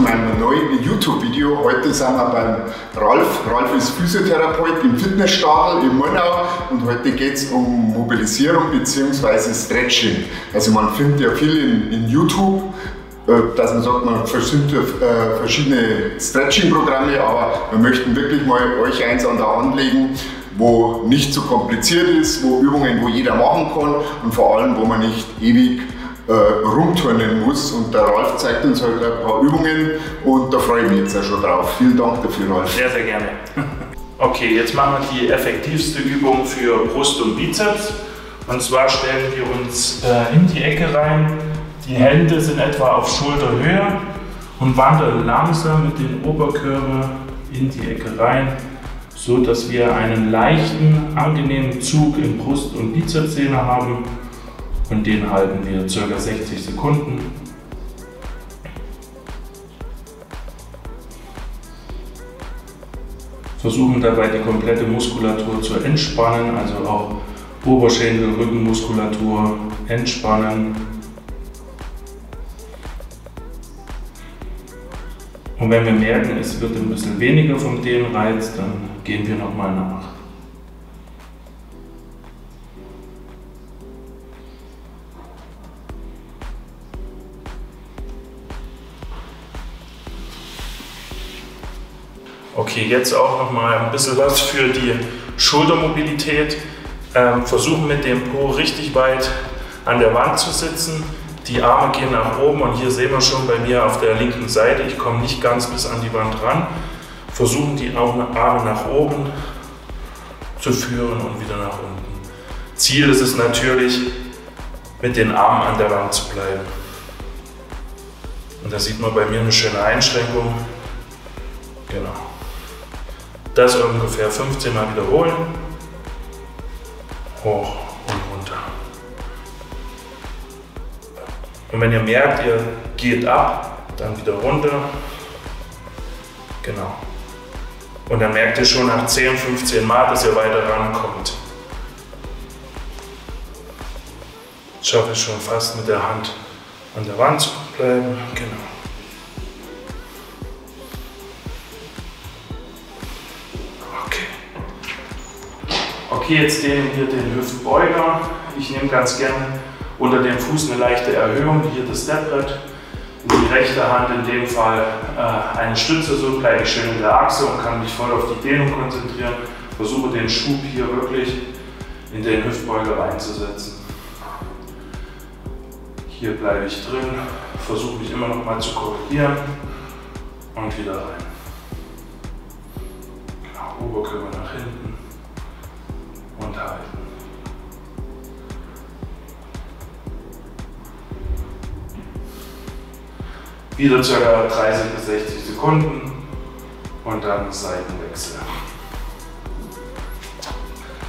zu meinem neuen YouTube-Video. Heute sind wir beim Ralf. Ralf ist Physiotherapeut im Fitnessstadel in Murnau und heute geht es um Mobilisierung bzw. Stretching. Also man findet ja viel in, in YouTube, äh, dass man sagt, man versucht äh, verschiedene Stretching-Programme, aber wir möchten wirklich mal euch eins an der Hand legen, wo nicht zu so kompliziert ist, wo Übungen, wo jeder machen kann und vor allem, wo man nicht ewig äh, rumturnen muss. Und der Ralf zeigt uns heute halt ein paar Übungen und da freue ich mich jetzt ja schon drauf. Vielen Dank dafür, Ralf. Sehr, sehr gerne. Okay, jetzt machen wir die effektivste Übung für Brust und Bizeps. Und zwar stellen wir uns äh, in die Ecke rein. Die Hände sind etwa auf Schulterhöhe und wandern langsam mit dem Oberkörper in die Ecke rein, so dass wir einen leichten, angenehmen Zug in Brust- und Bizepssehne haben und den halten wir ca. 60 Sekunden. Versuchen dabei die komplette Muskulatur zu entspannen, also auch Oberschenkel, Rückenmuskulatur entspannen. Und wenn wir merken, es wird ein bisschen weniger vom Dehnreiz, dann gehen wir nochmal nach. Okay, jetzt auch noch mal ein bisschen was für die Schultermobilität. Ähm, versuchen mit dem Po richtig weit an der Wand zu sitzen. Die Arme gehen nach oben und hier sehen wir schon bei mir auf der linken Seite, ich komme nicht ganz bis an die Wand ran. Versuchen die Arme nach oben zu führen und wieder nach unten. Ziel ist es natürlich, mit den Armen an der Wand zu bleiben. Und da sieht man bei mir eine schöne Einschränkung. Genau. Das ungefähr 15 Mal wiederholen. Hoch und runter. Und wenn ihr merkt, ihr geht ab, dann wieder runter. Genau. Und dann merkt ihr schon nach 10, 15 Mal, dass ihr weiter rankommt. Ich schaffe es schon fast mit der Hand an der Wand zu bleiben. Genau. Okay, jetzt dehnen wir den Hüftbeuger. Ich nehme ganz gerne unter dem Fuß eine leichte Erhöhung, hier das Stepbrett. Die rechte Hand in dem Fall äh, eine Stütze, so bleibe ich schön in der Achse und kann mich voll auf die Dehnung konzentrieren. Versuche den Schub hier wirklich in den Hüftbeuger reinzusetzen. Hier bleibe ich drin, versuche mich immer noch mal zu korrigieren und wieder rein. Genau, Oberkörper nach hinten Wieder ca. 30 bis 60 Sekunden und dann Seitenwechsel.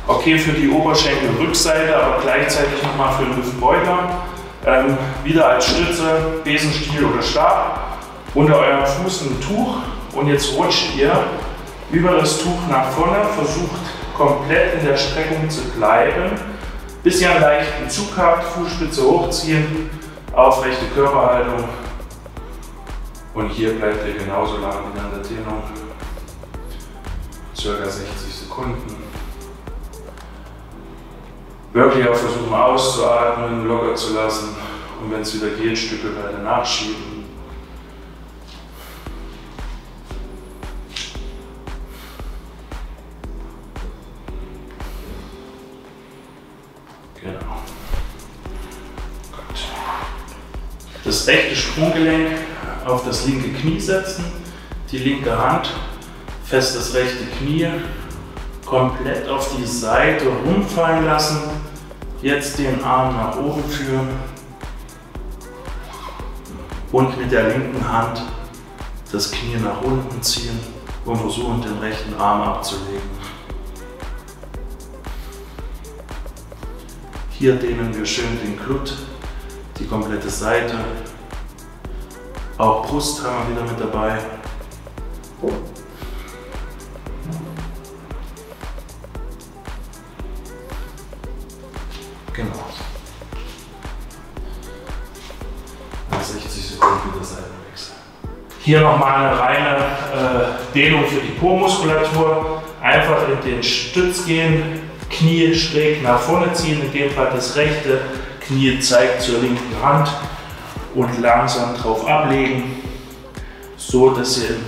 Okay, für die Oberschenkelrückseite, aber gleichzeitig nochmal für den Hüftbeuger. Ähm, wieder als Stütze, Besenstiel oder Stab. Unter eurem Fuß ein Tuch und jetzt rutscht ihr über das Tuch nach vorne, versucht komplett in der Streckung zu bleiben, bis ihr einen leichten Zug habt, Fußspitze hochziehen, aufrechte Körperhaltung und hier bleibt ihr genauso lange wie in der Dehnung, circa 60 Sekunden. Wirklich auch versuchen auszuatmen, locker zu lassen und wenn es wieder geht, Stücke weiter nachschieben. das rechte Sprunggelenk auf das linke Knie setzen, die linke Hand fest das rechte Knie komplett auf die Seite rumfallen lassen. Jetzt den Arm nach oben führen und mit der linken Hand das Knie nach unten ziehen und versuchen den rechten Arm abzulegen. Hier dehnen wir schön den Glut, die komplette Seite auch Brust haben wir wieder mit dabei. Genau. Nach 60 Sekunden wieder Seitenwechsel. Hier nochmal eine reine äh, Dehnung für die Po-Muskulatur. Einfach in den Stütz gehen, Knie schräg nach vorne ziehen, in dem Fall das rechte Knie zeigt zur linken Hand und langsam drauf ablegen, so dass ihr im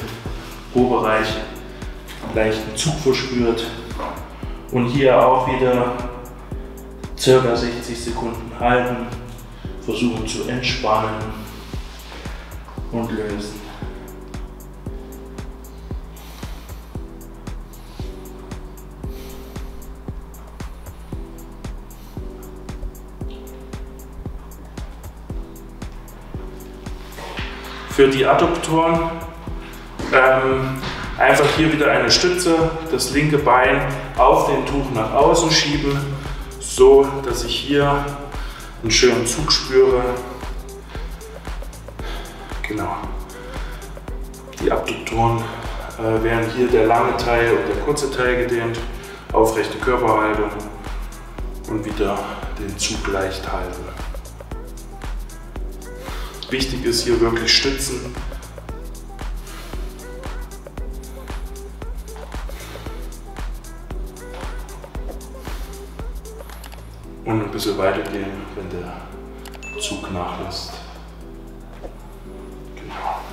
Po-Bereich einen leichten Zug verspürt. Und hier auch wieder circa 60 Sekunden halten, versuchen zu entspannen und lösen. Für die Adduktoren ähm, einfach hier wieder eine Stütze, das linke Bein auf den Tuch nach außen schieben, so dass ich hier einen schönen Zug spüre. Genau. Die Abduktoren äh, werden hier der lange Teil und der kurze Teil gedehnt, aufrechte Körperhaltung und wieder den Zug leicht halten. Wichtig ist hier wirklich stützen. Und ein bisschen weitergehen, wenn der Zug nachlässt. Genau.